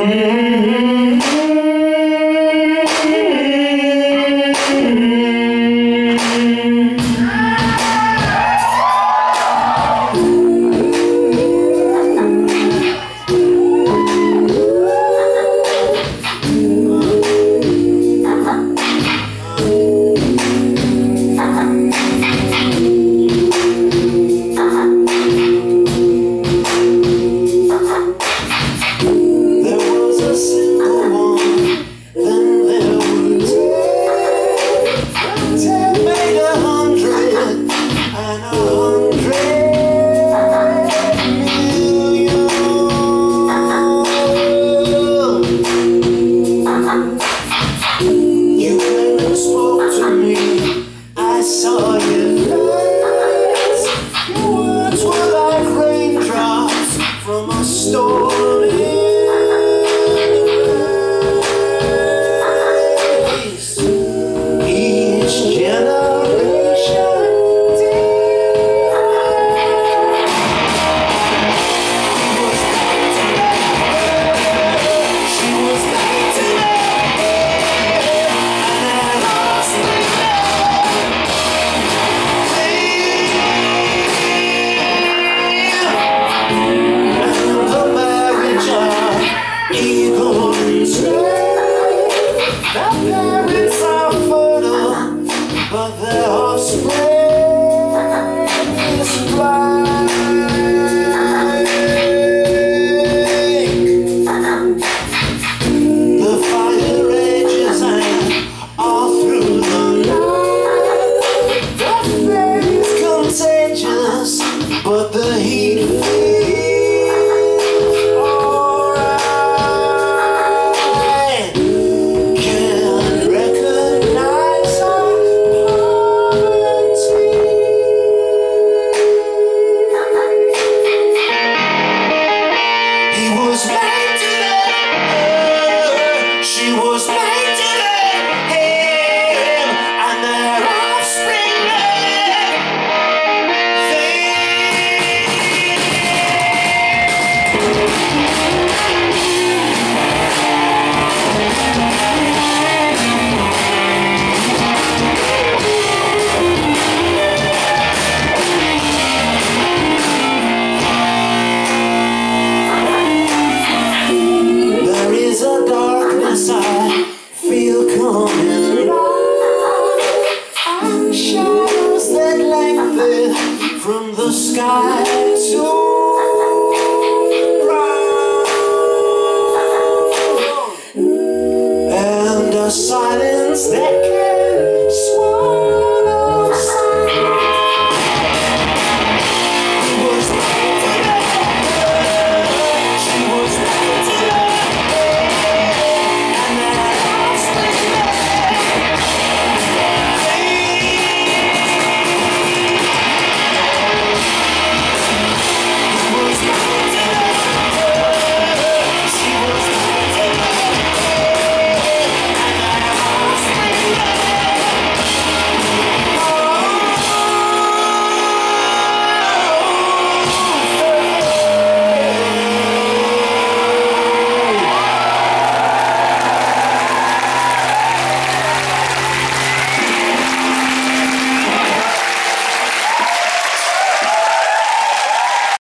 Mm-hmm. Parents are fertile, but their offspring was made from the sky. So